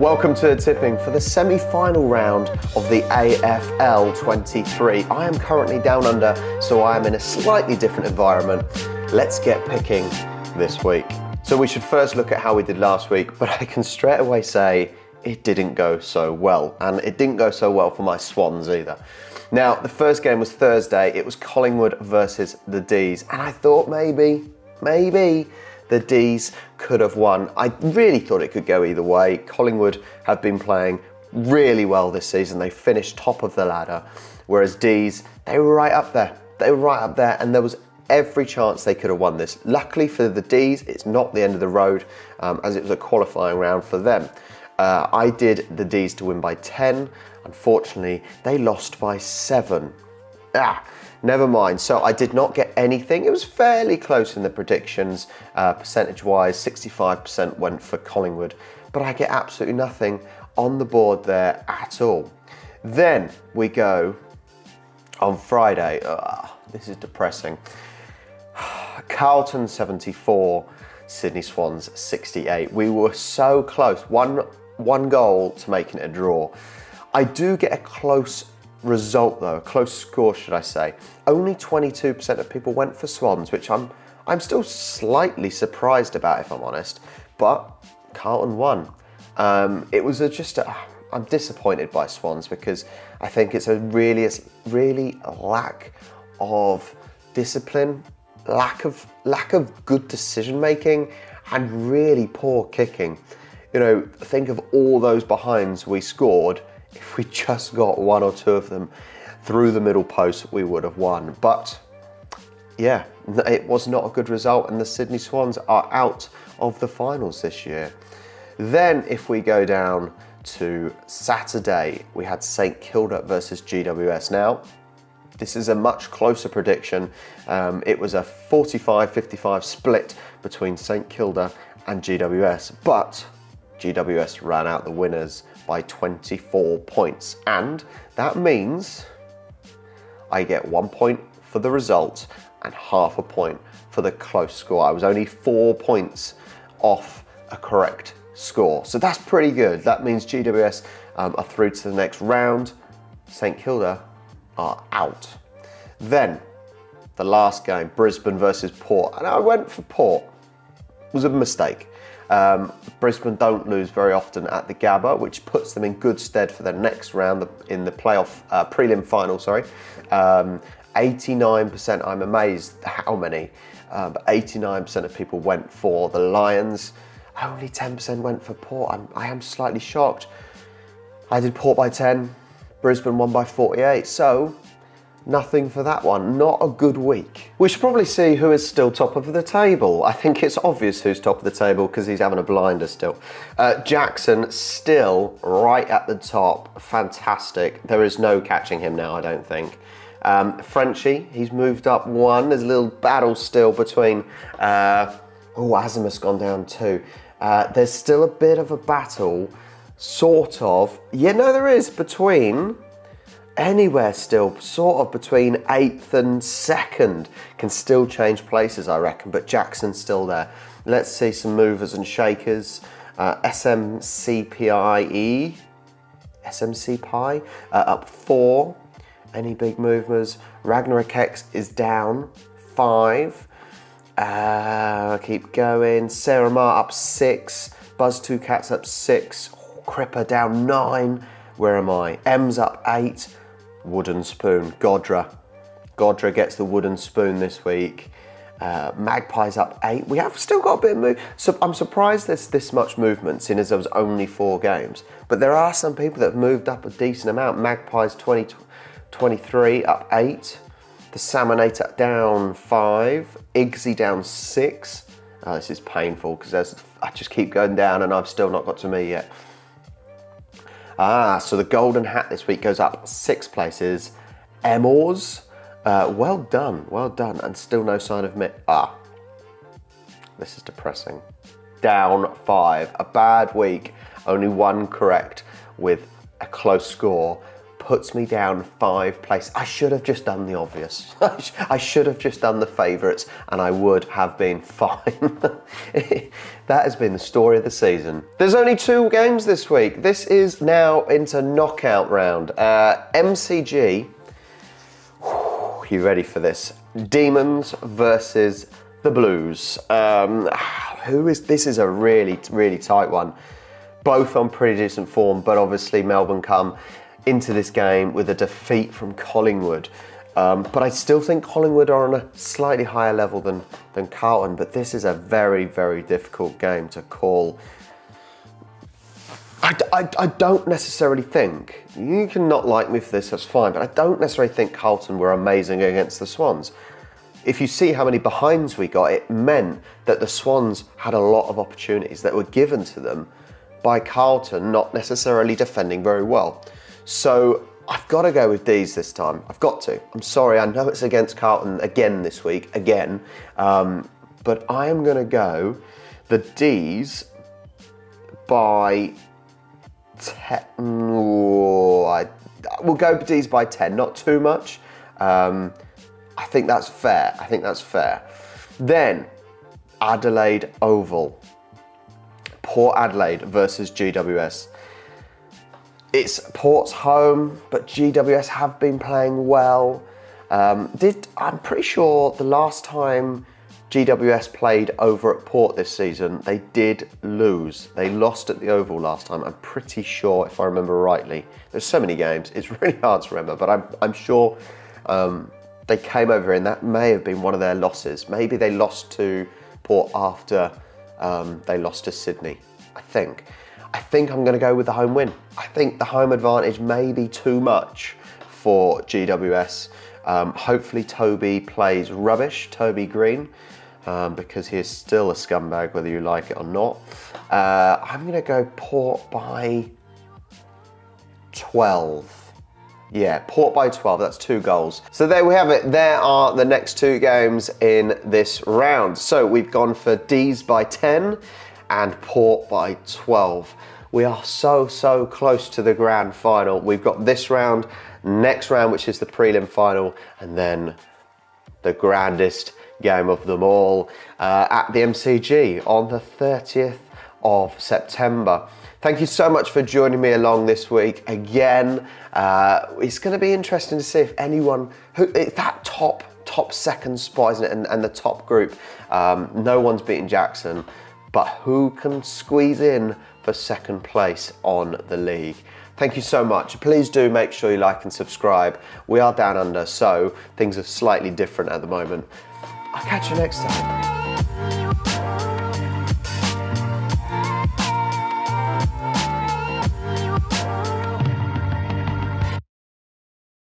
Welcome to the Tipping for the semi-final round of the AFL 23. I am currently down under, so I am in a slightly different environment. Let's get picking this week. So we should first look at how we did last week, but I can straight away say it didn't go so well, and it didn't go so well for my Swans either. Now, the first game was Thursday. It was Collingwood versus the D's, and I thought maybe, maybe the D's could have won. I really thought it could go either way. Collingwood have been playing really well this season. They finished top of the ladder, whereas D's, they were right up there. They were right up there, and there was every chance they could have won this. Luckily for the D's, it's not the end of the road, um, as it was a qualifying round for them. Uh, I did the D's to win by 10. Unfortunately, they lost by 7. Ah, Never mind. So I did not get anything. It was fairly close in the predictions, uh, percentage wise. 65% went for Collingwood, but I get absolutely nothing on the board there at all. Then we go on Friday. Ugh, this is depressing. Carlton 74, Sydney Swans 68. We were so close. One one goal to making it a draw. I do get a close result though, a close score should I say. Only 22% of people went for Swans, which I'm I'm still slightly surprised about if I'm honest, but Carlton won. Um, it was a, just a, I'm disappointed by Swans because I think it's a really it's really lack of discipline, lack of lack of good decision making, and really poor kicking. You know, think of all those behinds we scored if we just got one or two of them through the middle post, we would have won. But yeah, it was not a good result, and the Sydney Swans are out of the finals this year. Then, if we go down to Saturday, we had St Kilda versus GWS. Now, this is a much closer prediction. Um, it was a 45 55 split between St Kilda and GWS, but GWS ran out the winners by 24 points. And that means I get one point for the result and half a point for the close score. I was only four points off a correct score. So that's pretty good. That means GWS um, are through to the next round. St Kilda are out. Then the last game, Brisbane versus Port. And I went for Port. It was a mistake. Um, Brisbane don't lose very often at the Gabba, which puts them in good stead for the next round in the playoff uh, prelim final. Sorry, um, 89%. I'm amazed how many, uh, but 89% of people went for the Lions. Only 10% went for Port. I'm, I am slightly shocked. I did Port by 10. Brisbane won by 48. So Nothing for that one. Not a good week. We should probably see who is still top of the table. I think it's obvious who's top of the table because he's having a blinder still. Uh, Jackson still right at the top. Fantastic. There is no catching him now, I don't think. Um, Frenchie, he's moved up one. There's a little battle still between. Uh, oh, Azimuth's gone down two. Uh, there's still a bit of a battle, sort of. Yeah, no, there is between anywhere still, sort of between eighth and second, can still change places, I reckon. But Jackson's still there. Let's see some movers and shakers. Uh, SMCPIE, SMC Pi, uh, up four. Any big movers? Ragnarok X is down five. Uh, keep going. Sarah Ma up six. Buzz Two Cats up six. Cripper down nine. Where am I? M's up eight wooden spoon. Godra. Godra gets the wooden spoon this week. Uh, Magpies up eight. We have still got a bit of move. So I'm surprised there's this much movement, seeing as there was only four games. But there are some people that have moved up a decent amount. Magpies 20, 23 up eight. The Salmonator down five. Igsy down six. Oh, this is painful because I just keep going down and I've still not got to me yet. Ah, so the golden hat this week goes up six places. Emors, uh, well done, well done, and still no sign of me. Ah, this is depressing. Down five, a bad week, only one correct with a close score. Puts me down five places. I should have just done the obvious. I should have just done the favourites and I would have been fine. that has been the story of the season. There's only two games this week. This is now into knockout round. Uh, MCG, whew, you ready for this? Demons versus the Blues. Um, who is this? Is a really, really tight one. Both on pretty decent form, but obviously Melbourne come into this game with a defeat from Collingwood. Um, but I still think Collingwood are on a slightly higher level than, than Carlton, but this is a very, very difficult game to call. I, I, I don't necessarily think, you can not like me for this, that's fine, but I don't necessarily think Carlton were amazing against the Swans. If you see how many behinds we got, it meant that the Swans had a lot of opportunities that were given to them by Carlton not necessarily defending very well. So I've got to go with D's this time. I've got to. I'm sorry, I know it's against Carlton again this week, again. Um, but I am going to go the D's by 10. Ooh, I, we'll go D's by 10, not too much. Um, I think that's fair. I think that's fair. Then Adelaide Oval. Port Adelaide versus GWS. It's Port's home, but GWS have been playing well. Um, did I'm pretty sure the last time GWS played over at Port this season, they did lose. They lost at the Oval last time. I'm pretty sure, if I remember rightly. There's so many games, it's really hard to remember, but I'm, I'm sure um, they came over and that may have been one of their losses. Maybe they lost to Port after um, they lost to Sydney, I think. I think I'm going to go with the home win. I think the home advantage may be too much for GWS. Um, hopefully Toby plays rubbish, Toby Green, um, because he is still a scumbag whether you like it or not. Uh, I'm going to go Port by 12. Yeah, Port by 12, that's two goals. So there we have it. There are the next two games in this round. So we've gone for D's by 10 and Port by 12. We are so, so close to the grand final. We've got this round, next round, which is the prelim final, and then the grandest game of them all uh, at the MCG on the 30th of September. Thank you so much for joining me along this week again. Uh, it's going to be interesting to see if anyone who that top top second spot, isn't it, and, and the top group. Um, no one's beaten Jackson but who can squeeze in for second place on the league. Thank you so much. Please do make sure you like and subscribe. We are down under, so things are slightly different at the moment. I'll catch you next time.